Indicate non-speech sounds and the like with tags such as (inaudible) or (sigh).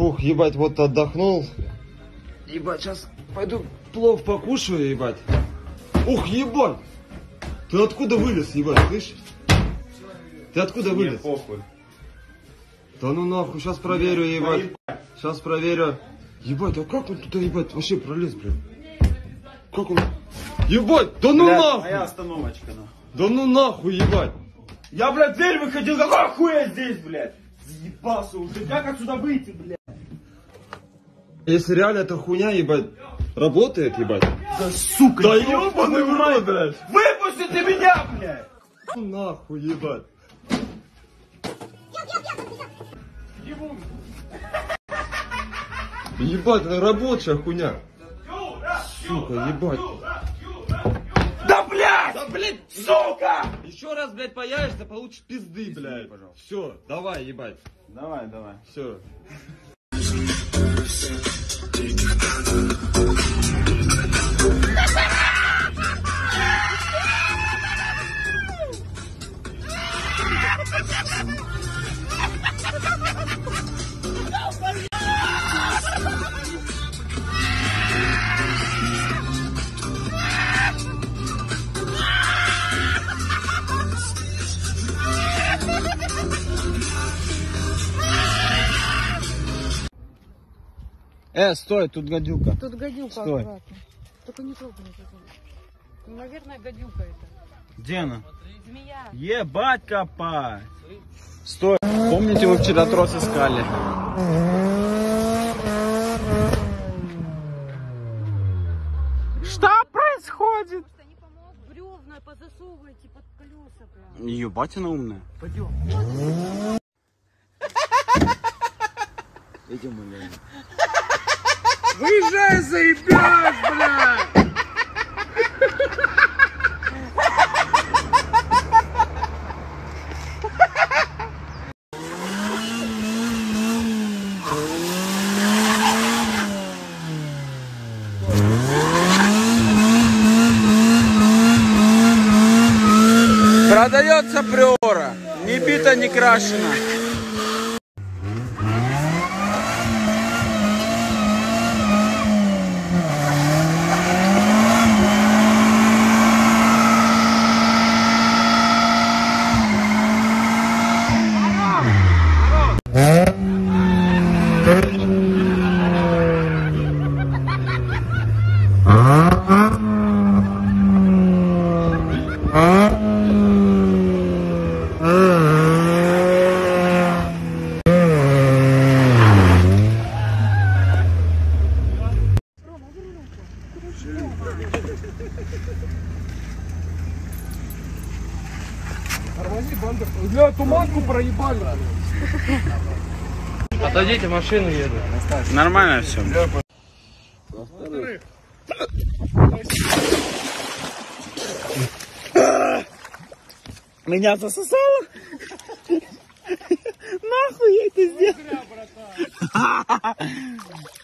Фух, ебать, вот отдохнул. Ебать, сейчас пойду плов покушаю, ебать. Ух, ебать! Ты откуда вылез, ебать, слышишь? Ты откуда Мне вылез? похуй. Да ну нахуй, сейчас проверю, ебать. Сейчас проверю. Ебать, а как он туда, ебать, вообще пролез, блядь? Как он? Ебать, да ну Блядь, нахуй! моя остановочка, нахуй. Да ну нахуй, ебать! Я, блядь, дверь выходил, какого хуя здесь, блядь? Заебался уже, как отсюда выйти, блядь? Если реально эта хуйня, ебать, работает, ебать. Да сука, Да ёбаный ебаный в рот, блядь! Выпусти ты меня, блядь! Ну нахуй, ебать. Ебать, это рабочая хуйня. Сука, ебать. Да, блядь! Да, блядь, сука! Еще раз, блядь, появишься, получишь пизды, блядь. Все, давай, ебать. Давай, давай. Все. Take Э, стой, тут гадюка. Тут гадюка Стой. аккуратно. Только не трогай это. Ну, наверное, гадюка это. Где она? Змея. Ебать копать! Стой! Помните, вы вчера трос искали? Что происходит? Бревна позасовывайте под колеса прям. Ебать она умная. Пойдем. Идем, блядь. Выезжай, заебешь, блядь! Продается приора. Не бита, не крашена. Бля, туманку проебали. Отойдите, машину еду. Нормально все. Меня засосало? Нахуй я это сделал? (laughs)